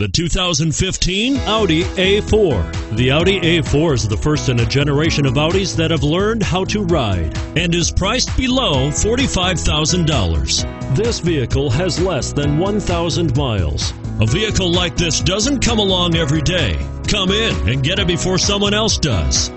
The 2015 Audi A4. The Audi A4 is the first in a generation of Audis that have learned how to ride and is priced below $45,000. This vehicle has less than 1,000 miles. A vehicle like this doesn't come along every day. Come in and get it before someone else does.